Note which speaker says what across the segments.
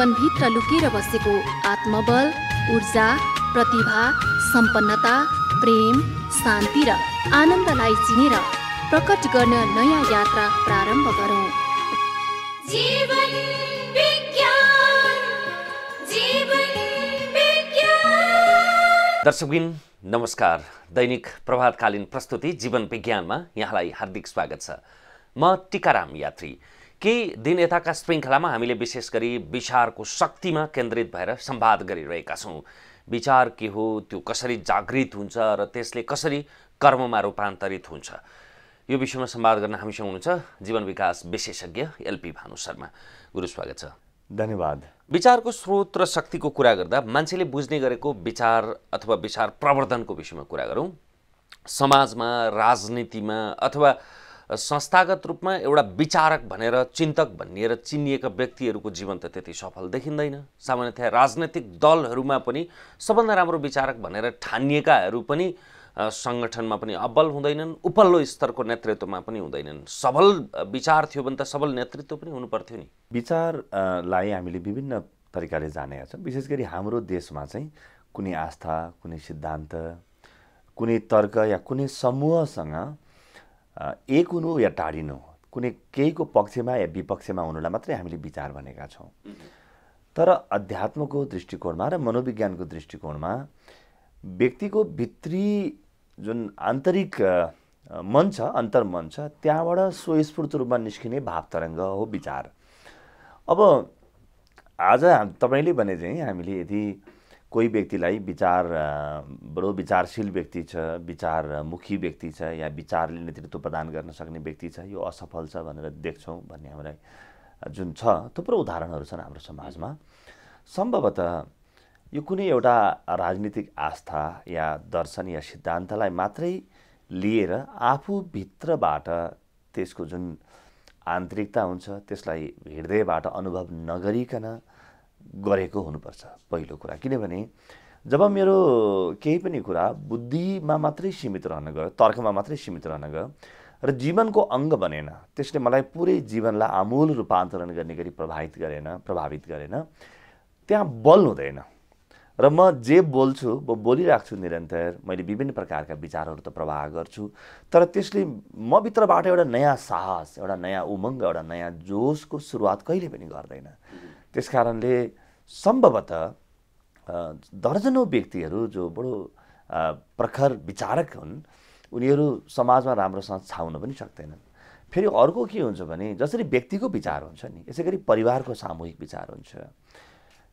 Speaker 1: जीवनभित्र लुकेर बसेको आत्मबल ऊर्जा प्रतिभा सम्पन्नता प्रेम शान्ति र आनन्दलाई चिनेर प्रकट गर्न नयाँ यात्रा प्रारम्भ गरौँ।
Speaker 2: जीवन विज्ञान जीवन विज्ञान।
Speaker 3: दर्शकबिन नमस्कार। दैनिक प्रभातकालीन प्रस्तुति जीवन विज्ञानमा यहाँलाई हार्दिक स्वागत छ। म टिकाराम यात्री। केही दिन यताका श्रृङ्खलामा हामीले विशेष गरी विचारको शक्तिमा केन्द्रित भएर सम्वाद गरिरहेका छौँ। विचार के हो त्यो कसरी जागृत हुन्छ र त्यसले कसरी कर्ममा रूपान्तरित हुन्छ? यो विषयमा सम्वाद गर्न हामीसँग हुनुहुन्छ जीवन विकास विशेषज्ञ एलपी भानु शर्मा। गुरु स्वागत छ।
Speaker 4: धन्यवाद।
Speaker 3: विचारको स्रोत र शक्तिको कुरा गर्दा मान्छेले बुझ्ने गरेको विचार अथवा विचार प्रवर्धनको विषयमा कुरा गरौँ। समाजमा राजनीतिमा अथवा संस्थागत रूपमा एउटा विचारक भनेर चिन्तक भनिएर चिनिएका व्यक्तिहरूको जीवन त त्यति सफल देखिँदैन। सामान्यतया राजनैतिक दलहरूमा पनि सबभन्दा राम्रो विचारक भनेर ठानिएकाहरू पनि सङ्गठनमा पनि अब्बल हुँदैनन् उपल्लो स्तरको नेतृत्वमा पनि हुँदैनन्। सबल विचार थियो भने त सबल नेतृत्व पनि हुनुपर्थ्यो नि।
Speaker 4: विचार अ, लाई हामीले विभिन्न तरिकाले जानेका छौँ। विशेष गरी हाम्रो देशमा चाहिँ कुनै आस्था कुनै सिद्धान्त कुनै तर्क या कुनै समूहसँग एक हुनु या टाढिनु कुनै केहीको पक्षमा या विपक्षमा हुनुलाई मात्रै हामीले विचार भनेका छौँ। तर अध्यात्मको दृष्टिकोणमा र मनोविज्ञानको दृष्टिकोणमा व्यक्तिको भित्री जुन आन्तरिक मन छ अन्तर्मन छ त्यहाँबाट स्वस्फूर्त रूपमा निस्किने भाव तरङ्ग हो विचार। अब आज तपाईँले भने चाहिँ हामीले यदि कोही व्यक्तिलाई विचार बडो विचारशील व्यक्ति छ विचारमुखी व्यक्ति छ या विचारले नेतृत्व प्रदान गर्न सक्ने व्यक्ति छ यो असफल छ भनेर देख्छौँ भन्ने हामीलाई जुन छ। थुप्रो उदाहरणहरू छन् हाम्रो समाजमा। सम्भवतः यो कुनै एउटा राजनीतिक आस्था या दर्शन या सिद्धान्तलाई मात्रै लिएर आफूभित्रबाट त्यसको जुन आन्तरिकता हुन्छ त्यसलाई हृदयबाट अनुभव नगरिकन गरेको हुनुपर्छ पहिलो कुरा। किनभने जब मेरो केही पनि कुरा बुद्धिमा मात्रै सीमित रहन गयो तर्कमा मात्रै सीमित रहन गयो र जीवनको अङ्ग बनेन त्यसले मलाई पुरै जीवनलाई आमूल रूपान्तरण गर्ने गरी प्रभावित गरेन प्रभावित गरेन त्यहाँ बल हुँदैन। र म जे बोल्छु म बोलिरहेको छु निरन्तर मैले विभिन्न प्रकारका विचारहरू त प्रवाह गर्छु तर त्यसले म भित्रबाट एउटा नयाँ साहस एउटा नयाँ उमङ्ग एउटा नयाँ जोसको सुरुवात कहिले पनि गर्दैन। त्यस कारणले सम्भवतः दर्जनौँ व्यक्तिहरू जो बडो प्रखर विचारक हुन् उनीहरू समाजमा राम्रोसँग छाउन पनि सक्दैनन्। फेरि अर्को के हुन्छ भने जसरी व्यक्तिको विचार हुन्छ नि यसै गरी परिवारको सामूहिक विचार हुन्छ।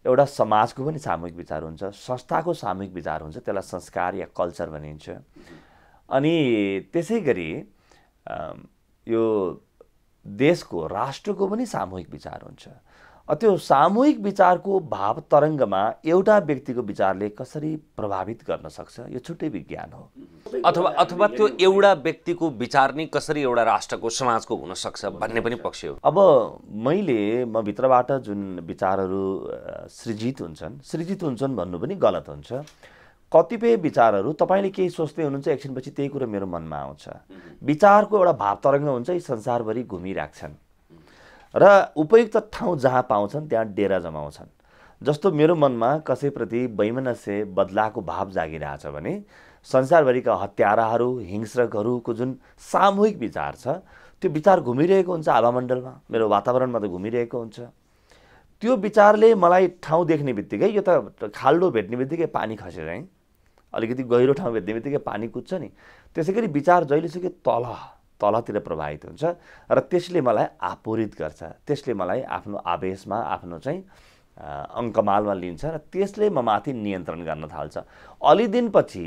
Speaker 4: एउटा समाजको पनि सामूहिक विचार हुन्छ संस्थाको सामूहिक विचार हुन्छ त्यसलाई संस्कार या कल्चर भनिन्छ। अनि त्यसै गरी यो देशको राष्ट्रको पनि सामूहिक विचार हुन्छ। त्यो सामूहिक विचारको भाव तरङ्गमा एउटा व्यक्तिको विचारले कसरी प्रभावित गर्न सक्छ यो छुट्टै विज्ञान हो।
Speaker 3: अथवा अथवा त्यो एउटा व्यक्तिको विचार नै कसरी एउटा राष्ट्रको समाजको हुनसक्छ भन्ने पनि पक्ष हो।
Speaker 4: अब मैले म भित्रबाट जुन विचारहरू सृजित हुन्छन् सृजित हुन्छन् भन्नु पनि गलत हुन्छ। कतिपय विचारहरू तपाईँले केही सोच्दै हुनुहुन्छ एकछिनपछि त्यही कुरो मेरो मनमा आउँछ। विचारको एउटा भाव तरङ्ग हुन्छ यी संसारभरि घुमिराख्छन्। र उपयुक्त ठाउँ जहाँ पाउँछन् त्यहाँ डेरा जमाउँछन्। जस्तो मेरो मनमा कसैप्रति वैमनस्य बदलाको भाव जागिरहेछ भने संसारभरिका हत्याराहरू हिंस्रकहरूको जुन सामूहिक विचार छ त्यो विचार घुमिरहेको हुन्छ हावामण्डलमा मेरो वातावरणमा त घुमिरहेको हुन्छ। त्यो विचारले मलाई ठाउँ देख्ने बित्तिकै यो त खाल्डो भेट्ने बित्तिकै पानी खसेर अलिकति गहिरो ठाउँ भेट्ने बित्तिकै पानी कुद्छ नि। त्यसै गरी विचार जहिलेसुकै तल तलतिर प्रभावित हुन्छ र त्यसले मलाई आपूरित गर्छ। त्यसले मलाई आफ्नो आवेशमा आफ्नो चाहिँ अङ्कमालमा लिन्छ र त्यसले म माथि नियन्त्रण गर्न थाल्छ। अलि दिनपछि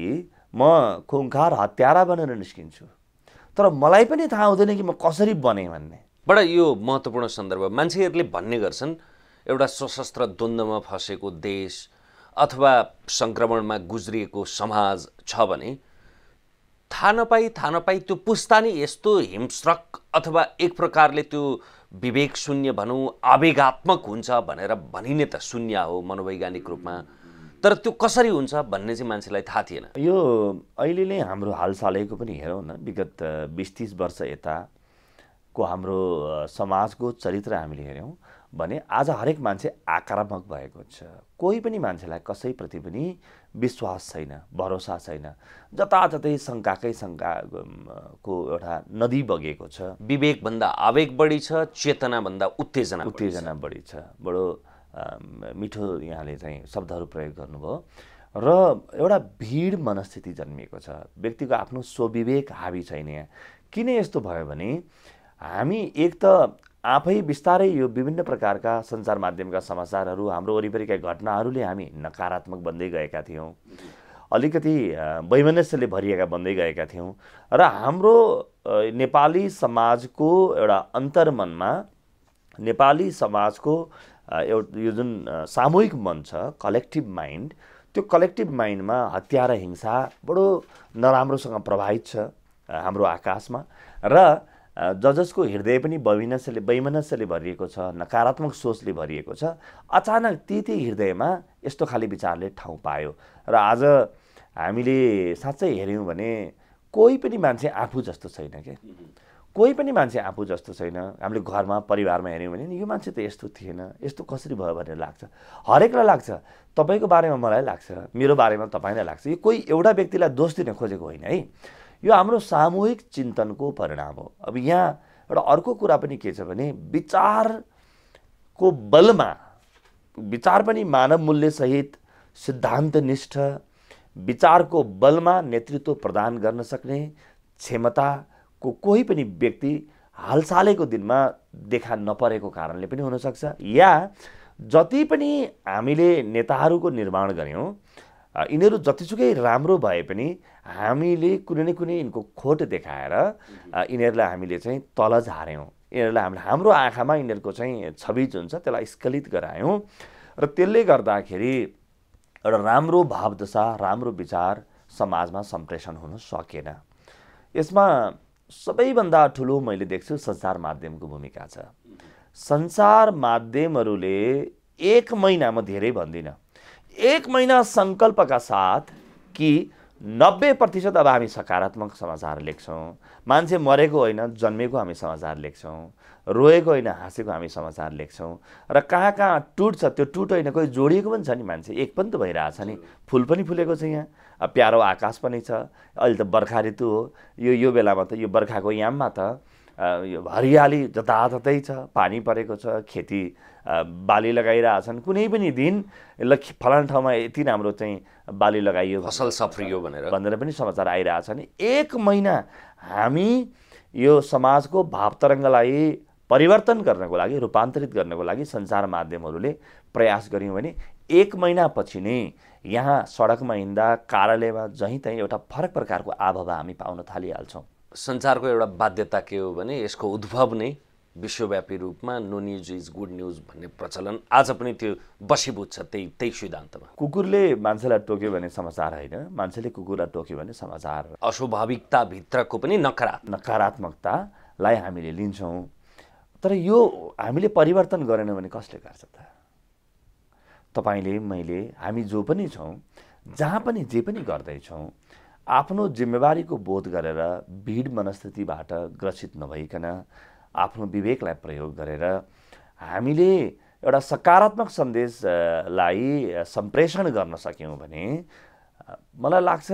Speaker 4: म खुङ्खार हत्यारा बनेर निस्किन्छु। तर मलाई पनि थाहा हुँदैन कि म कसरी बनेँ भन्ने।
Speaker 3: बडा यो महत्त्वपूर्ण सन्दर्भ। मान्छेहरूले भन्ने गर्छन् एउटा सशस्त्र द्वन्द्वमा फँसेको देश अथवा सङ्क्रमणमा गुज्रिएको समाज छ भने थाहा नपाई थाहा नपाई त्यो पुस्ता नै यस्तो हिंस्रक अथवा एक प्रकारले त्यो विवेक शून्य भनौँ आवेगात्मक हुन्छ भनेर भनिने त शून्य हो मनोवैज्ञानिक रूपमा। तर त्यो कसरी हुन्छ भन्ने चाहिँ मान्छेलाई थाहा थिएन।
Speaker 4: यो अहिले नै हाम्रो हालसालैको पनि हेरौँ न विगत बिस तिस वर्ष यताको हाम्रो समाजको चरित्र हामीले हेऱ्यौँ। भने आज हरेक मान्छे आक्रामक भएको छ। कोही पनि मान्छेलाई कसैप्रति पनि विश्वास छैन भरोसा छैन। जताततै शङ्काकै शङ्काको एउटा नदी बगेको छ।
Speaker 3: विवेकभन्दा आवेग बढी छ चेतनाभन्दा उत्तेजना।
Speaker 4: उत्तेजना बढी छ। बडो मिठो यहाँले चाहिँ शब्दहरू प्रयोग गर्नुभयो। र एउटा भिड मनस्थिति जन्मिएको छ। व्यक्तिको आफ्नो स्वविवेक हावी छैन यहाँ। किन यस्तो भयो भने हामी एक त आफै बिस्तारै यो विभिन्न प्रकारका सञ्चार माध्यमका समाचारहरू हाम्रो वरिपरिका घटनाहरूले हामी नकारात्मक बन्दै गएका थियौँ। अलिकति वैमनस्यले भरिएका बन्दै गएका थियौँ। र हाम्रो नेपाली समाजको एउटा अन्तर्मनमा नेपाली समाजको एउटा यो जुन सामूहिक मन छ कलेक्टिभ माइन्ड त्यो कलेक्टिभ माइन्डमा हत्या र हिंसा बडो नराम्रोसँग प्रभावित छ हाम्रो आकाशमा। र जसको हृदय पनि वैमनस्यले वैमनस्यले भरिएको छ नकारात्मक सोचले भरिएको छ। अचानक ती ती हृदयमा यस्तो खाले विचारले ठाउँ पायो र आज हामीले साँच्चै हेऱ्यौँ भने कोही पनि मान्छे आफू जस्तो छैन क्या कोही पनि मान्छे आफू जस्तो छैन। हामीले घरमा परिवारमा हेऱ्यौँ भने यो मान्छे त यस्तो थिएन यस्तो कसरी भयो भनेर लाग्छ। हरेकलाई लाग्छ। तपाईँको बारेमा मलाई लाग्छ मेरो बारेमा तपाईँलाई लाग्छ। यो कोही एउटा व्यक्तिलाई दोष दिन खोजेको होइन है। यो हाम्रो सामूहिक चिन्तनको परिणाम हो। अब यहाँ एउटा अर्को कुरा पनि के छ भने विचारको बलमा विचार पनि मानव मूल्यसहित सिद्धान्तनिष्ठ विचारको बलमा नेतृत्व प्रदान गर्न सक्ने क्षमताको कोही पनि व्यक्ति हालसालैको दिनमा देखा नपरेको कारणले पनि हुनसक्छ। या जति पनि हामीले नेताहरूको निर्माण गऱ्यौँ यिनीहरू जतिसुकै राम्रो भए पनि हामीले कुनै न कुनै यिनको खोट देखाएर यिनीहरूलाई हामीले चाहिँ तल झार्यौँ यिनीहरूलाई हामीले हाम्रो आँखामा यिनीहरूको चाहिँ छवि जुन छ त्यसलाई स्खलित गरायौँ। र त्यसले गर्दाखेरि एउटा राम्रो भावदशा राम्रो विचार समाजमा सम्प्रेषण हुन सकेन। यसमा सबैभन्दा ठुलो मैले देख्छु सञ्चार माध्यमको भूमिका छ। सञ्चार माध्यमहरूले एक महिना म धेरै भन्दिनँ। एक महिना सङ्कल्पका साथ कि नब्बे प्रतिशत अब हामी सकारात्मक समाचार लेख्छौँ। मान्छे मरेको होइन जन्मेको हामी समाचार लेख्छौँ। रोएको होइन हाँसेको हामी समाचार लेख्छौँ। र कहाँ कहाँ टुट त्यो टुट होइन कोही जोडिएको पनि छ नि मान्छे। एक पनि त भइरहेछ नि। फुल पनि फुलेको छ यहाँ। प्यारो आकाश पनि छ। अहिले त बर्खा ऋतु हो। यो यो बेलामा त यो बर्खाको याममा त यो हरियाली जताततै छ पानी परेको छ खेती बाली लगाइरहेछन्। कुनै पनि दिन ल फलाना ठाउँमा यति राम्रो चाहिँ बाली लगाइयो
Speaker 3: फसल सफ्रियो भनेर।
Speaker 4: भनेर पनि समाचार आइरहेछ नि एक महिना हामी यो समाजको भाव तरङ्गलाई परिवर्तन गर्नको लागि रूपान्तरित गर्नको लागि सञ्चार माध्यमहरूले प्रयास गऱ्यौँ भने एक महिनापछि नै यहाँ सडकमा हिँड्दा कार्यालयमा जहीँ तहीँ एउटा फरक प्रकारको आभाव हामी पाउन थालिहाल्छौँ।
Speaker 3: सञ्चारको एउटा बाध्यता के हो भने यसको उद्भव नै विश्वव्यापी रूपमा no news is good news भन्ने प्रचलन आज पनि त्यो बसीभूत छ त्यही त्यही सिद्धान्तमा।
Speaker 4: कुकुरले मान्छेलाई टोक्यो भने समाचार होइन। मान्छेले कुकुरलाई टोक्यो भने समाचार।
Speaker 3: अस्वाभाविकताभित्रको पनि नकारात्मक।
Speaker 4: नकारात्मकतालाई हामीले लिन्छौँ। तर यो हामीले परिवर्तन गरेनौँ भने कसले गर्छ त? तपाईँले मैले हामी जो पनि छौँ जहाँ पनि जे पनि गर्दैछौँ आफ्नो जिम्मेवारीको बोध गरेर भिड मनस्थितिबाट ग्रसित नभइकन आफ्नो विवेकलाई प्रयोग गरेर हामीले एउटा सकारात्मक सन्देशलाई सम्प्रेषण गर्न सक्यौँ भने मलाई लाग्छ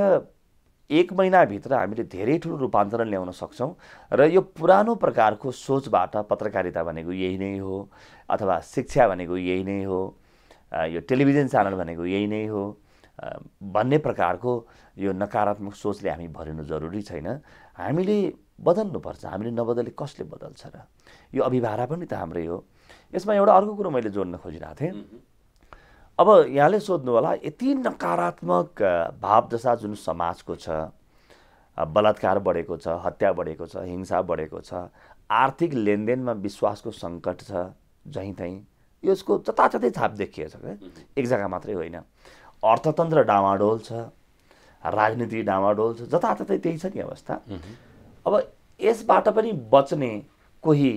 Speaker 4: एक महिनाभित्र हामीले धेरै ठुलो रूपान्तरण ल्याउन सक्छौँ र यो पुरानो प्रकारको सोचबाट पत्रकारिता भनेको यही नै हो अथवा शिक्षा भनेको यही नै हो यो टेलिभिजन च्यानल भनेको यही नै हो। भन्ने प्रकारको यो नकारात्मक सोचले हामी भरिनु जरुरी छैन। हामीले बदल्नुपर्छ। हामीले नबदले कसले बदल्छ र? यो अभिभारा पनि त हाम्रै हो। यसमा एउटा अर्को कुरो मैले जोड्न खोजिरहेको थिएँ। अब यहाँले सोध्नु होला यति नकारात्मक अ, भावदशा जुन समाजको छ बलात्कार बढेको छ हत्या बढेको छ हिंसा बढेको छ आर्थिक लेनदेनमा विश्वासको सङ्कट छ जहीँ तहीँ यसको जताततै छाप देखिएछ क्या? एक जग्गा मात्रै होइन। अर्थतन्त्र डामाडोल छ राजनीति डामाडोल छ जताततै त्यही छ नि अवस्था। अब यसबाट पनि बच्ने कोही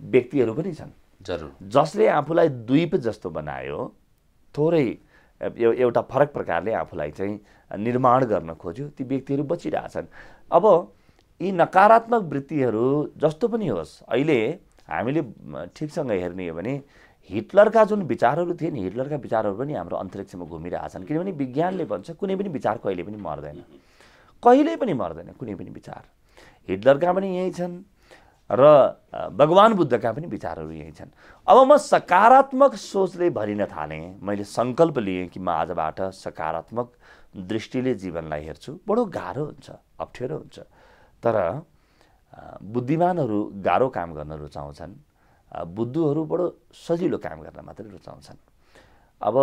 Speaker 4: व्यक्तिहरू पनि छन्।
Speaker 3: जरुर।
Speaker 4: जसले आफूलाई द्वीप जस्तो बनायो थोरै एउ- एउटा फरक प्रकारले आफूलाई चाहिँ निर्माण गर्न खोज्यो ती व्यक्तिहरू बचिरहेछन् अब यी नकारात्मक वृत्तिहरू जस्तो पनि होस् अहिले हामीले ठिकसँग हेर्ने हो भने हिटलरका जुन विचारहरू थिए नि हिटलरका विचारहरू पनि हाम्रो अन्तरिक्षमा घुमिरहेछन्। किनभने विज्ञानले भन्छ कुनै पनि विचार कहिले पनि मर्दैन। कहिल्यै पनि मर्दैन कुनै पनि विचार। हिटलरका पनि यही छन् र भगवान् बुद्धका पनि विचारहरू यही छन्। अब म सकारात्मक सोचले भरिन थालेँ। मैले सङ्कल्प लिएँ कि म आजबाट सकारात्मक दृष्टिले जीवनलाई हेर्छु। बडो गाह्रो हुन्छ अप्ठ्यारो हुन्छ। तर बुद्धिमानहरू गाह्रो काम गर्न रुचाउँछन्। अ, बुद्धुहरू बडो सजिलो काम गर्न मात्रै रुचाउँछन्। अब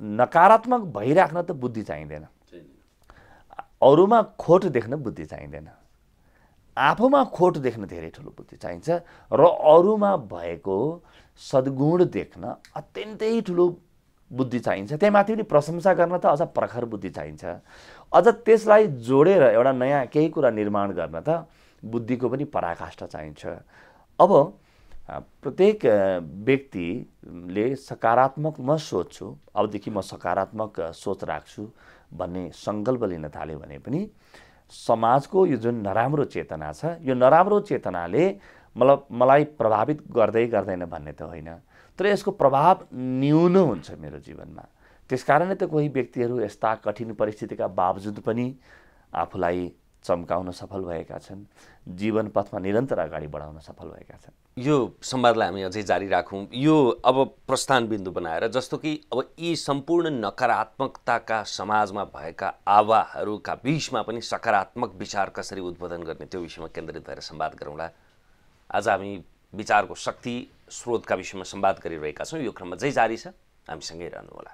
Speaker 4: नकारात्मक भइराख्न त बुद्धि चाहिँदैन। अरूमा खोट देख्न बुद्धि चाहिँदैन। आफूमा खोट देख्न धेरै ठुलो बुद्धि चाहिन्छ र अरूमा भएको सद्गुण देख्न अत्यन्तै ठुलो बुद्धि चाहिन्छ। त्यहीमाथि पनि प्रशंसा गर्न त अझ प्रखर बुद्धि चाहिन्छ। अझ त्यसलाई जोडेर एउटा नयाँ केही कुरा निर्माण गर्न त बुद्धिको पनि पराकाष्ठा चाहिन्छ। अब प्रत्येक व्यक्तिले सकारात्मक म सोच्छु अबदेखि म सकारात्मक सोच राख्छु भन्ने सङ्कल्प लिन थाल्यो भने पनि समाजको यो जुन नराम्रो चेतना छ यो नराम्रो चेतनाले मलाई मलाई प्रभावित गर्दै गर्दैन भन्ने त होइन। तर यसको प्रभाव न्यून हुन्छ मेरो जीवनमा। त्यसकारणले त कोही व्यक्तिहरू यस्ता कठिन परिस्थितिका बावजुद पनि आफूलाई चम्काउन सफल भएका छन् जीवन पथमा निरन्तर अगाडि बढाउन सफल भएका छन्।
Speaker 3: यो संवादलाई हामी अझै जारी राखौँ। यो अब प्रस्थान बिन्दु बनाएर जस्तो कि अब यी सम्पूर्ण नकारात्मकताका समाजमा भएका आवाहरूका बिचमा पनि सकारात्मक विचार कसरी उद्बोधन गर्ने त्यो विषयमा केन्द्रित भएर संवाद गरौँला। आज हामी विचारको शक्ति स्रोतका विषयमा संवाद गरिरहेका छौँ। यो क्रम अझै जारी छ। हामीसँगै रहनुहोला।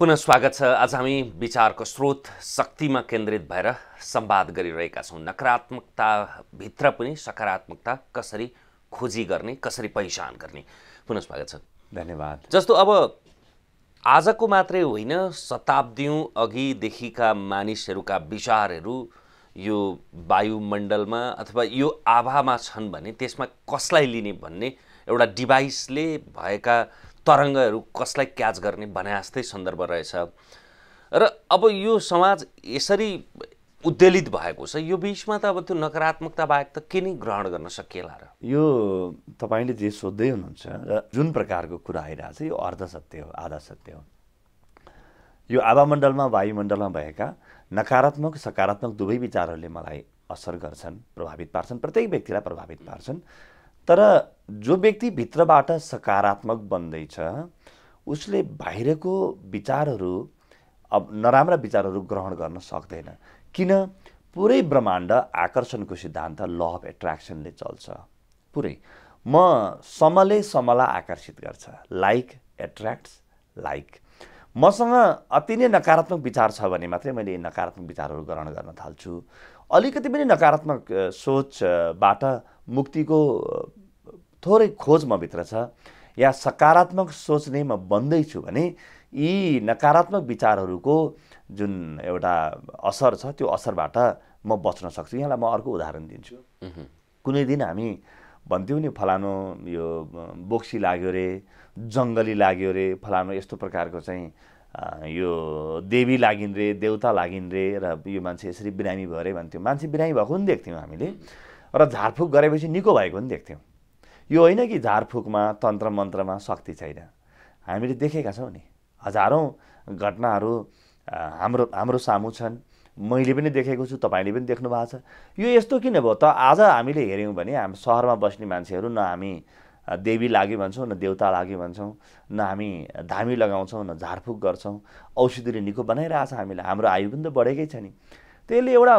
Speaker 3: पुनः स्वागत छ। आज हामी विचारको स्रोत शक्तिमा केन्द्रित भएर संवाद गरिरहेका छौँ। नकारात्मकताभित्र पनि सकारात्मकता कसरी खोजी गर्ने कसरी पहिचान गर्ने? पुनः स्वागत छ।
Speaker 4: धन्यवाद।
Speaker 3: जस्तो अब आजको मात्रै होइन शताब्दीौँ अघिदेखिका मानिसहरूका विचारहरू यो वायुमण्डलमा अथवा यो आभामा छन् भने त्यसमा कसलाई लिने भन्ने एउटा डिभाइसले भएका तरङ्गहरू कसलाई क्याच गर्ने भने जस्तै सन्दर्भ रहेछ। र अब यो समाज यसरी उद्वेलित भएको छ यो बिचमा त अब त्यो नकारात्मकता बाहेक त के नै ग्रहण गर्न सकिएला र?
Speaker 4: यो तपाईँले जे सोध्दै हुनुहुन्छ र जुन प्रकारको कुरा आइरहेको छ यो अर्ध सत्य हो आधा सत्य हो। यो आवामण्डलमा वायुमण्डलमा भएका नकारात्मक सकारात्मक दुवै विचारहरूले मलाई असर गर्छन् प्रभावित पार्छन् प्रत्येक व्यक्तिलाई प्रभावित पार्छन्। तर जो व्यक्ति भित्रबाट सकारात्मक बन्दैछ उसले बाहिरको विचारहरू अब नराम्रा विचारहरू ग्रहण गर्न सक्दैन। किन? पुरै ब्रह्माण्ड आकर्षणको सिद्धान्त ल अफ एट्र्याक्सनले चल्छ। पुरै। म समले समलाई आकर्षित गर्छ। लाइक एट्र्याक्ट्स लाइक मसँग अति नै नकारात्मक विचार छ भने मात्रै मैले नकारात्मक विचारहरू ग्रहण गर्न थाल्छु। अलिकति पनि नकारात्मक सोचबाट मुक्तिको थोरै खोज म भित्र छ। या सकारात्मक सोच नै म बन्दैछु भने यी नकारात्मक विचारहरूको जुन एउटा असर छ त्यो असरबाट म बच्न सक्छु। यहाँलाई म अर्को उदाहरण दिन्छु। कुनै दिन हामी भन्थ्यौँ नि फलानु यो बोक्सी लाग्यो रे जङ्गली लाग्यो रे फलानु यस्तो प्रकारको चाहिँ यो देवी लागिन् रे देउता लागिन् रे र यो मान्छे यसरी बिरामी भयो अरे भन्थ्यौँ। मान्छे बिरामी भएको पनि देख्थ्यौँ हामीले। र झारफुक गरेपछि निको भएको पनि देख्थ्यौँ। यो होइन कि झारफुकमा तन्त्र मन्त्रमा शक्ति छैन। हामीले देखेका छौँ नि हजारौँ घटनाहरू हाम्रो हाम्रो सामु छन्। मैले पनि देखेको छु तपाईँले पनि देख्नु भएको छ। यो यस्तो किन भयो? त आज हामीले हेऱ्यौँ भने हामी सहरमा बस्ने मान्छेहरू न हामी देवी लाग्यो भन्छौँ न देउता लाग्यो भन्छौँ न हामी धामी लगाउँछौँ न झारफुक गर्छौँ। औषधिले निको बनाइरहेछ हामीलाई। हाम्रो आयु पनि त बढेकै छ नि। त्यसले एउटा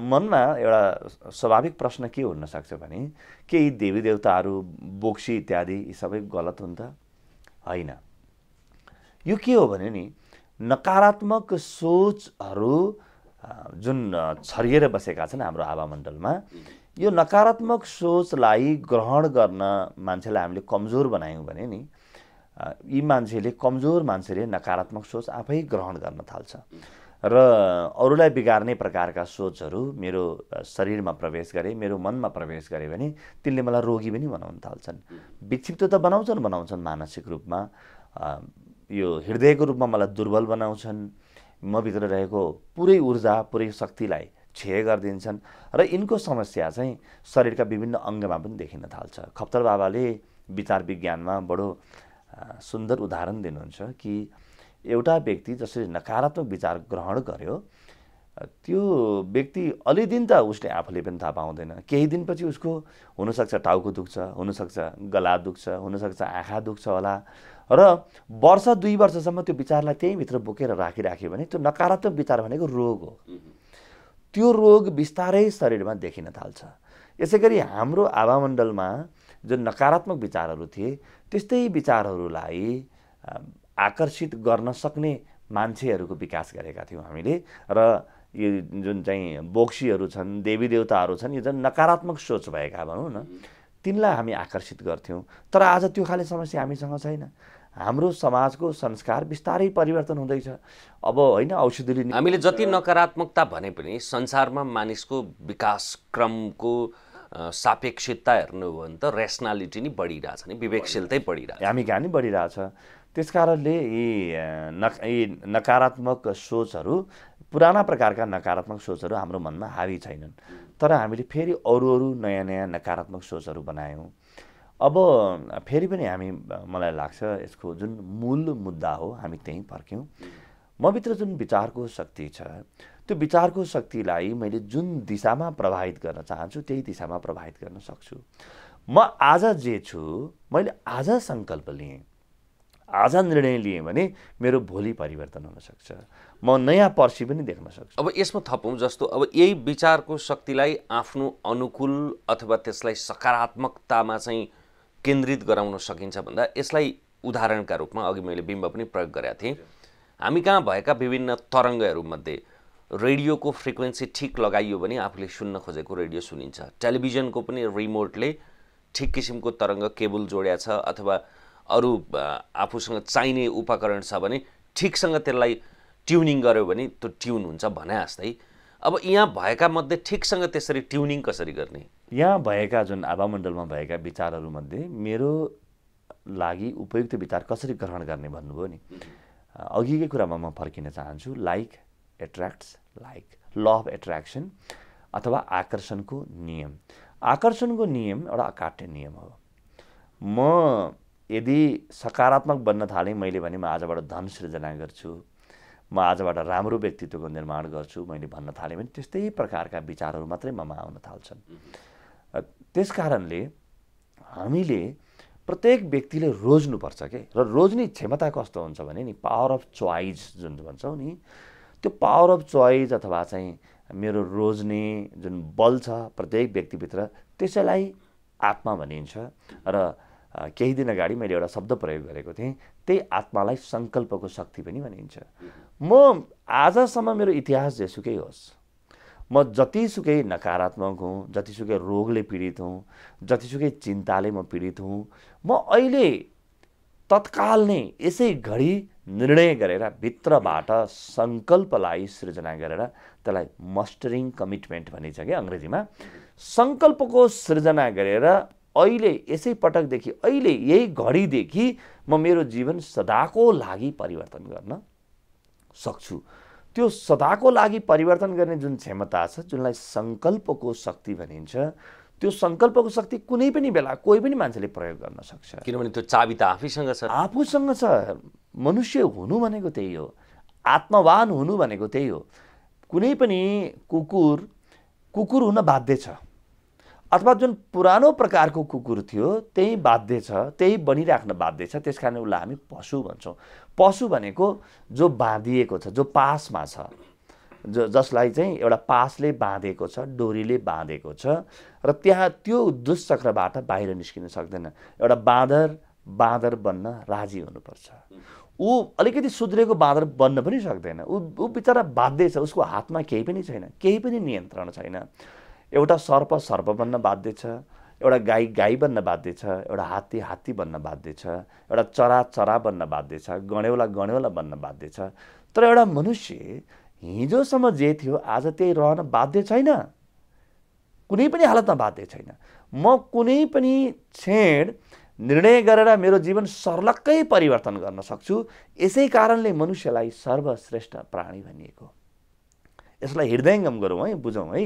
Speaker 4: मनमा एउटा स्वाभाविक प्रश्न के हुनसक्छ भने के यी देवी देवताहरू बोक्सी इत्यादि यी सबै गलत हुन् त? होइन। यो के हो भने नि नकारात्मक सोचहरू जुन छरिएर बसेका छन् हाम्रो आवामण्डलमा यो नकारात्मक सोचलाई ग्रहण गर्न मान्छेलाई हामीले कमजोर बनायौँ भने नि यी मान्छेले कमजोर मान्छेले नकारात्मक सोच आफै ग्रहण गर्न थाल्छ। र अरूलाई बिगार्ने प्रकारका सोचहरू मेरो शरीरमा प्रवेश गरे मेरो मनमा प्रवेश गरे भने तिनले मलाई रोगी पनि बनाउन थाल्छन्। विक्षिप्त त बनाउँछन् बनाउँछन् मानसिक रूपमा। यो हृदयको रूपमा मलाई दुर्बल बनाउँछन्। मभित्र रहेको पुरै ऊर्जा पुरै शक्तिलाई क्षय गरिदिन्छन् र यिनको समस्या चाहिँ शरीरका विभिन्न अङ्गमा पनि देखिन थाल्छ। खप्तर बाबाले विचार विज्ञानमा बडो सुन्दर उदाहरण दिनुहुन्छ कि एउटा व्यक्ति जसले नकारात्मक विचार ग्रहण गर्यो त्यो व्यक्ति अलि दिन त उसले आफूले पनि थाहा पाउँदैन। केही दिनपछि उसको हुनसक्छ टाउको दुख्छ हुनसक्छ गला दुख्छ हुनसक्छ आँखा दुख्छ होला। र वर्ष दुई वर्षसम्म त्यो विचारलाई त्यहीँभित्र बोकेर राखिराख्यो भने त्यो नकारात्मक विचार भनेको रोग हो। त्यो रोग बिस्तारै शरीरमा देखिन थाल्छ। यसै गरी हाम्रो आवामण्डलमा जुन नकारात्मक विचारहरू थिए त्यस्तै विचारहरूलाई आकर्षित गर्न सक्ने मान्छेहरूको विकास गरेका थियौँ हामीले। र यो जुन चाहिँ बोक्सीहरू छन् देवी देवताहरू छन् यो जुन नकारात्मक सोच भएका भनौँ न तिनलाई हामी आकर्षित गर्थ्यौँ। तर आज त्यो खाले समस्या हामीसँग छैन। हाम्रो समाजको संस्कार बिस्तारै परिवर्तन हुँदैछ। अब होइन औषधिले नि-
Speaker 3: हामीले जति नकारात्मकता भने पनि संसारमा मानिसको विकास क्रमको अ, सापेक्षितता हेर्नु हो भने त रेसनालिटी नै बढिरहेछ नि विवेकशीलतै बढिरहेछ।
Speaker 4: हामी कहाँ नि बढिरहेछ। त्यस कारणले यी नक यी नकारात्मक सोचहरू पुराना प्रकारका नकारात्मक सोचहरू हाम्रो मनमा हावी छैनन्। तर हामीले फेरि अरू अरू नयाँ नयाँ नकारात्मक सोचहरू बनायौँ। अब फेरि पनि हामी मलाई लाग्छ यसको जुन मूल मुद्दा हो हामी त्यहीँ फर्क्यौँ। मभित्र जुन विचारको शक्ति छ त्यो विचारको शक्तिलाई मैले जुन दिशामा प्रभावित गर्न चाहन्छु त्यही दिशामा प्रभावित गर्न सक्छु। म आज जे छु मैले आज सङ्कल्प लिएँ। आज निर्णय लिएँ भने मेरो भोलि परिवर्तन हुनसक्छ म नयाँ पर्सि पनि देख्न सक्छु।
Speaker 3: अब यसमा थपौँ जस्तो अब यही विचारको शक्तिलाई आफ्नो अनुकूल अथवा त्यसलाई सकारात्मकतामा चाहिँ केन्द्रित गराउन सकिन्छ भन्दा यसलाई उदाहरणका रूपमा अघि मैले बिम्ब पनि प्रयोग गरेका थिएँ। हामी कहाँ भएका विभिन्न तरङ्गहरूमध्ये रेडियोको फ्रिक्वेन्सी ठिक लगाइयो भने आफूले सुन्न खोजेको रेडियो सुनिन्छ। टेलिभिजनको पनि रिमोटले ठिक किसिमको तरङ्ग केबल जोड्या छ अथवा अरू आफूसँग चाहिने उपकरण छ भने ठिकसँग त्यसलाई ट्युनिङ गर्यो भने त्यो ट्युन हुन्छ भने जस्तै अब यहाँ भएका मध्ये ठिकसँग त्यसरी ट्युनिङ कसरी गर्ने?
Speaker 4: यहाँ भएका जुन आवामण्डलमा भएका विचारहरूमध्ये मेरो लागि उपयुक्त विचार कसरी ग्रहण गर्ने भन्नुभयो नि? अघिकै कुरामा म फर्किन चाहन्छु like attracts like law of attraction अथवा आकर्षणको नियम। आकर्षणको नियम एउटा अकाट्य नियम हो। म यदि सकारात्मक बन्न थालेँ मैले भने म आजबाट धन सृजना गर्छु। म आजबाट राम्रो व्यक्तित्वको निर्माण गर्छु मैले भन्न थालेँ भने त्यस्तै प्रकारका विचारहरू मात्रै ममा आउन थाल्छन्। त्यस कारणले हामीले प्रत्येक व्यक्तिले रोज्नुपर्छ के? र रोज्ने क्षमता कस्तो हुन्छ भने नि पावर अफ चोइस जुन भन्छौँ नि त्यो पावर अफ चोइस अथवा चाहिँ मेरो रोज्ने जुन बल छ प्रत्येक व्यक्तिभित्र त्यसैलाई आत्मा भनिन्छ। र केही दिन अगाडि मैले एउटा शब्द प्रयोग गरेको थिएँ। त्यही आत्मालाई सङ्कल्पको शक्ति पनि भनिन्छ। म आजसम्म मेरो इतिहास जेसुकै होस् म जतिसुकै नकारात्मक हुँ जतिसुकै रोगले पीडित हुँ जतिसुकै चिन्ताले म पीडित हुँ म अहिले तत्काल नै यसै घडी निर्णय गरेर भित्रबाट सङ्कल्पलाई सृजना गरेर त्यसलाई मस्टरिङ कमिटमेन्ट भनिन्छ क्या अङ्ग्रेजीमा सङ्कल्पको सृजना गरेर अहिले यसै पटकदेखि अहिले यही घडीदेखि म मेरो जीवन सदाको लागि परिवर्तन गर्न सक्छु। त्यो सदाको लागि परिवर्तन गर्ने जुन क्षमता छ जुनलाई सङ्कल्पको शक्ति भनिन्छ त्यो सङ्कल्पको शक्ति कुनै पनि बेला कोही पनि मान्छेले प्रयोग गर्न सक्छ।
Speaker 3: किनभने त्यो चाबी त आफैसँग छ।
Speaker 4: आफूसँग छ। मनुष्य हुनु भनेको त्यही हो। आत्मवान हुनु भनेको त्यही हो। कुनै पनि कुकुर कुकुर हुन बाध्य छ। अथवा जुन पुरानो प्रकारको कुकुर थियो त्यही बाध्य छ त्यही बनिराख्न बाध्य छ। त्यस कारण उसलाई हामी पशु भन्छौँ। पशु भनेको जो बाँधिएको छ जो पासमा छ ज जसलाई चाहिँ एउटा पासले बाँधेको छ डोरीले बाँधेको छ र त्यहाँ त्यो दुष्चक्रबाट बाहिर निस्किन सक्दैन। एउटा बाँदर बाँदर बन्न राजी हुनुपर्छ। ऊ अलिकति सुध्रेको बाँदर बन्न पनि सक्दैन। ऊ ऊ बिचरा बाध्य छ उसको हातमा केही पनि छैन केही पनि नियन्त्रण छैन। एउटा सर्प सर्प बन्न बाध्य छ एउटा गाई गाई बन्न बाध्य छ एउटा हात्ती हात्ती बन्न बाध्य छ एउटा चरा चरा बन्न बाध्य छ गणेउला गणेउला बन्न बाध्य छ। तर एउटा मनुष्य हिजोसम्म जे थियो आज त्यही रहन बाध्य छैन। कुनै पनि हालतमा बाध्य छैन। म कुनै पनि क्षण निर्णय गरेर मेरो जीवन सर्लक्कै परिवर्तन गर्न सक्छु। यसै कारणले मनुष्यलाई सर्वश्रेष्ठ प्राणी भनिएको यसलाई हृदयङ्गम गरौँ है बुझौँ है।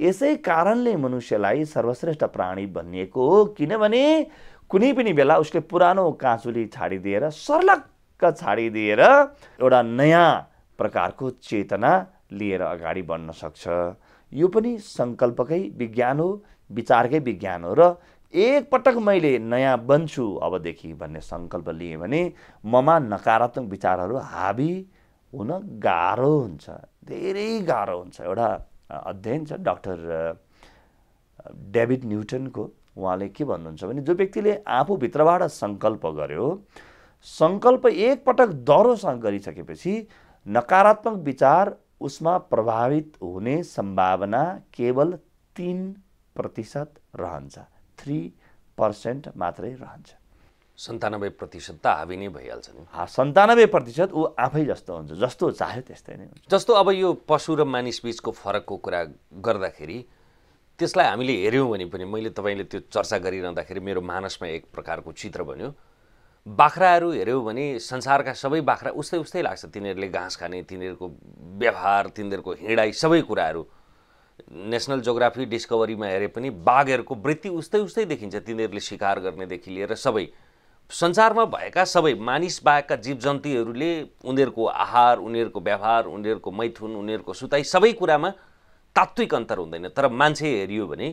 Speaker 4: यसै कारणले मनुष्यलाई सर्वश्रेष्ठ प्राणी भनिएको हो। किनभने कुनै पनि बेला उसले पुरानो काँचुली छाडिदिएर सर्लक्क छाडिदिएर एउटा नयाँ प्रकारको चेतना लिएर अगाडि बढ्न सक्छ। यो पनि सङ्कल्पकै विज्ञान हो विचारकै विज्ञान हो र एकपटक मैले नयाँ बन्छु अबदेखि भन्ने सङ्कल्प लिएँ भने ममा नकारात्मक विचारहरू हाबी हुन गाह्रो हुन्छ धेरै गाह्रो हुन्छ। एउटा अध्ययन छ। डक्टर डेभिड न्युटनको। उहाँले के भन्नुहुन्छ भने जो व्यक्तिले आफूभित्रबाट सङ्कल्प गर्यो सङ्कल्प एकपटक दह्रोसँग गरिसकेपछि नकारात्मक विचार उसमा प्रभावित हुने सम्भावना केवल तिन प्रतिशत रहन्छ। थ्री पर्सेन्ट मात्रै रहन्छ।
Speaker 3: सन्तानब्बे प्रतिशत त हाबी नै भइहाल्छ नि।
Speaker 4: सन्तानब्बे प्रतिशत ऊ आफै जस्तो हुन्छ जस्तो चाह्यो त्यस्तै नै हुन्छ।
Speaker 3: जस्तो अब यो पशु र मानिस बिचको फरकको कुरा गर्दाखेरि त्यसलाई हामीले हेऱ्यौँ भने पनि मैले तपाईँले त्यो चर्चा गरिरहँदाखेरि मेरो मानसमा एक प्रकारको चित्र बन्यो। बाख्राहरू हेऱ्यौँ भने संसारका सबै बाख्रा उस्तै उस्तै लाग्छ। तिनीहरूले घाँस खाने तिनीहरूको व्यवहार तिनीहरूको हिँडाइ सबै कुराहरू। नेसनल जोग्राफी डिस्कभरीमा हेरे पनि बाघहरूको वृत्ति उस्तै उस्तै देखिन्छ। तिनीहरूले शिकार गर्नेदेखि लिएर सबै। संसारमा भएका सबै मानिस बाहेकका जीवजन्तुहरूले उनीहरूको आहार उनीहरूको व्यवहार उनीहरूको मैथुन उनीहरूको सुताइ सबै कुरामा तात्विक अन्तर हुँदैन। तर मान्छे हेरियो भने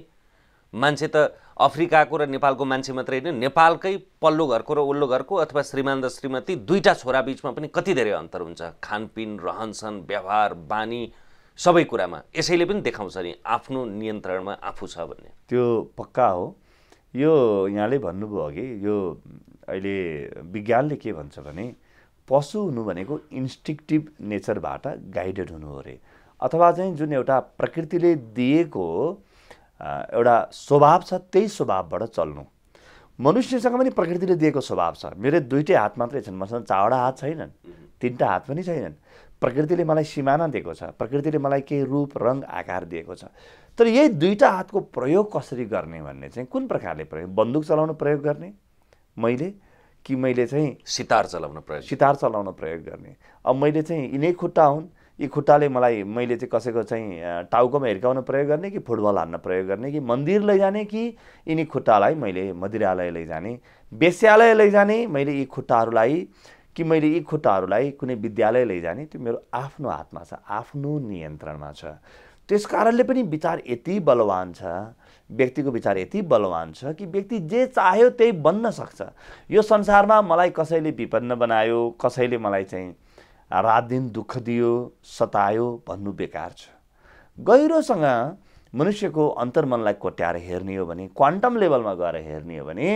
Speaker 3: मान्छे त अफ्रिकाको र नेपालको मान्छे मात्रै होइन नेपालकै पल्लो घरको र ओल्लो घरको अथवा श्रीमान र श्रीमती दुईवटा छोरा बिचमा पनि कति धेरै अन्तर हुन्छ? खानपिन रहनसहन व्यवहार बानी सबै कुरामा। यसैले पनि देखाउँछ नि आफ्नो नियन्त्रणमा आफू छ भन्ने।
Speaker 4: त्यो पक्का हो। यो यहाँले भन्नुभयो अघि यो अहिले विज्ञानले के भन्छ भने पशु हुनु भनेको इन्स्टिक्टिभ नेचरबाट गाइडेड हुनु अरे। अथवा चाहिँ जुन एउटा प्रकृतिले दिएको एउटा स्वभाव छ त्यही स्वभावबाट चल्नु। मनुष्यसँग पनि प्रकृतिले दिएको स्वभाव छ। मेरो दुइटै हात मात्रै छन्। मसँग चारवटा हात छैनन् तिनवटा हात पनि छैनन्। प्रकृतिले मलाई सिमाना दिएको छ। प्रकृतिले मलाई केही रूप रङ आकार दिएको छ। तर यही दुईवटा हातको प्रयोग कसरी गर्ने भन्ने चाहिँ कुन प्रकारले प्रयोग? बन्दुक चलाउन प्रयोग गर्ने? मैले? कि मैले चाहिँ
Speaker 3: सितार चलाउन प्रयोग
Speaker 4: सितार चलाउन प्रयोग गर्ने? अब मैले चाहिँ यिनै खुट्टा हुन्। यी खुट्टाले मलाई मैले चाहिँ कसैको चाहिँ टाउकोमा हिर्काउन प्रयोग गर्ने कि फुटबल हान्न प्रयोग गर्ने कि मन्दिर लैजाने कि यिनी खुट्टालाई मैले मदिरालय लैजाने वेश्यालय लैजाने मैले यी खुट्टाहरूलाई कि मैले यी खुट्टाहरूलाई कुनै विद्यालय लैजाने त्यो मेरो आफ्नो हातमा छ आफ्नो नियन्त्रणमा छ। त्यस कारणले पनि विचार यति बलवान छ व्यक्तिको विचार यति बलवान छ कि व्यक्ति जे चाह्यो त्यही बन्न सक्छ। यो संसारमा मलाई कसैले विपन्न बनायो कसैले मलाई चाहिँ रात दिन दुःख दियो सतायो भन्नु बेकार छ। गहिरोसँग मनुष्यको अन्तर्मनलाई कोट्याएर हेर्ने हो भने क्वान्टम लेभलमा गएर हेर्ने हो भने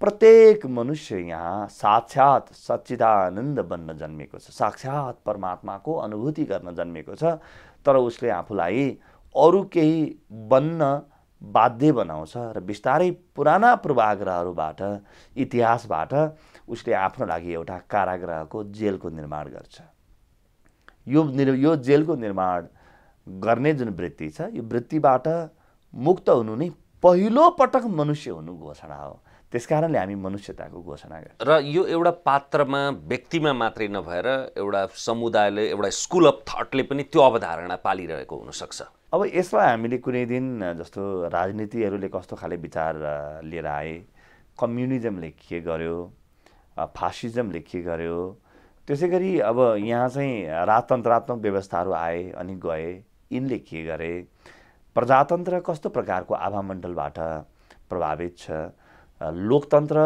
Speaker 4: प्रत्येक मनुष्य यहाँ साक्षात् सच्चिदानन्द बन्न जन्मेको छ साक्षात् परमात्माको अनुभूति गर्न जन्मेको छ। तर उसले आफूलाई अरू केही बन्न बाध्य बनाउँछ र बिस्तारै पुराना पूर्वाग्रहहरूबाट इतिहासबाट उसले आफ्नो लागि एउटा कारागृहको जेलको निर्माण गर्छ। यो निर् यो जेलको निर्माण गर्ने जुन वृत्ति छ यो वृत्तिबाट मुक्त हुनु नै पहिलो पटक मनुष्य हुनु घोषणा हो। त्यस कारणले हामी मनुष्यताको घोषणा गर्छौँ।
Speaker 3: र यो एउटा पात्रमा व्यक्तिमा मात्रै नभएर एउटा समुदायले एउटा स्कुल अफ थटले पनि त्यो अवधारणा पालिरहेको हुनसक्छ।
Speaker 4: अब यसलाई हामीले कुनै दिन जस्तो राजनीतिहरूले कस्तो खाले विचार लिएर आए कम्युनिजमले के गर्यो फासिजमले के गर्यो त्यसै गरी अब यहाँ चाहिँ राजतन्त्रात्मक व्यवस्थाहरू आए अनि गए यिनले के गरे प्रजातन्त्र कस्तो प्रकारको आभामण्डलबाट प्रभावित छ लोकतन्त्र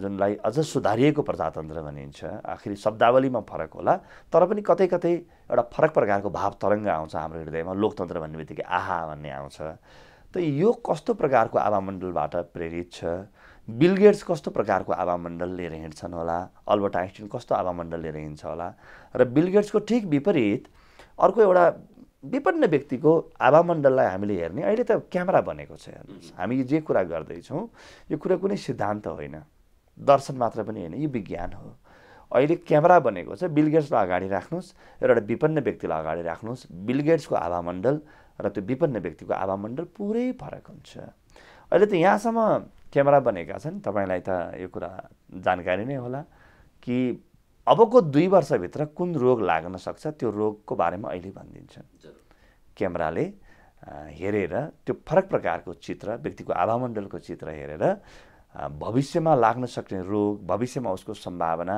Speaker 4: जुनलाई अझ सुधारिएको प्रजातन्त्र भनिन्छ आखिर शब्दावलीमा फरक होला तर पनि कतै कतै एउटा फरक प्रकारको भाव तरङ्ग आउँछ हाम्रो हृदयमा लोकतन्त्र भन्ने बित्तिकै आहा भन्ने आउँछ। त यो कस्तो प्रकारको आवामण्डलबाट प्रेरित छ? बिलगेट्स कस्तो प्रकारको आवामण्डल लिएर हिँड्छन् होला? अल्बर्ट आइन्स्टिन कस्तो आवामण्डल लिएर हिँड्छ होला? र बिलगेट्सको ठिक विपरीत अर्को एउटा विपन्न व्यक्तिको आवामण्डललाई हामीले हेर्ने अहिले त क्यामेरा बनेको छ हेर्नुहोस्। हामी जे कुरा गर्दैछौँ यो कुरा कुनै सिद्धान्त होइन। दर्शन मात्र पनि होइन यो विज्ञान हो। अहिले क्यामेरा बनेको छ बिलगेट्सलाई अगाडि राख्नुहोस् र एउटा विपन्न व्यक्तिलाई अगाडि राख्नुहोस्। बिलगेट्सको आवामण्डल र त्यो विपन्न व्यक्तिको आवामण्डल पुरै फरक हुन्छ। अहिले त यहाँसम्म क्यामेरा बनेका छन्। तपाईँलाई त यो कुरा जानकारी नै होला कि अबको दुई वर्षभित्र कुन रोग लाग्न सक्छ त्यो रोगको बारेमा अहिले भनिदिन्छन्। क्यामेराले हेरेर त्यो फरक प्रकारको चित्र व्यक्तिको आभामण्डलको चित्र हेरेर भविष्यमा लाग्न सक्ने रोग भविष्यमा उसको सम्भावना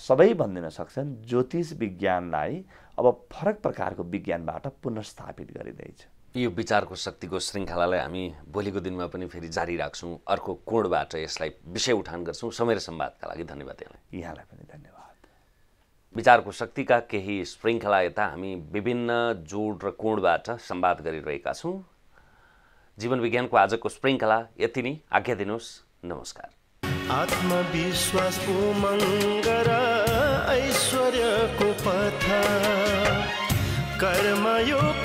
Speaker 4: सबै भनिदिन सक्छन्। ज्योतिष विज्ञानलाई अब फरक प्रकारको विज्ञानबाट पुनर्स्थापित गरिँदैछ।
Speaker 3: यो विचारको शक्तिको श्रृङ्खलालाई हामी भोलिको दिनमा पनि फेरि जारी राख्छौँ। अर्को कोणबाट यसलाई विषय उठान गर्छौँ। समय र संवादका लागि धन्यवाद यहाँलाई।
Speaker 4: यहाँलाई पनि धन्यवाद।
Speaker 3: विचारको शक्तिका केही श्रृङ्खला यता हामी विभिन्न जोड र कोणबाट संवाद गरिरहेका छौँ। जीवन विज्ञानको आजको श्रृङ्खला यति नै। आज्ञा दिनुहोस्। नमस्कार।
Speaker 5: आत्मविश्वास उमङ्ग र ऐश्वर्यको पथ। कर्मयोगको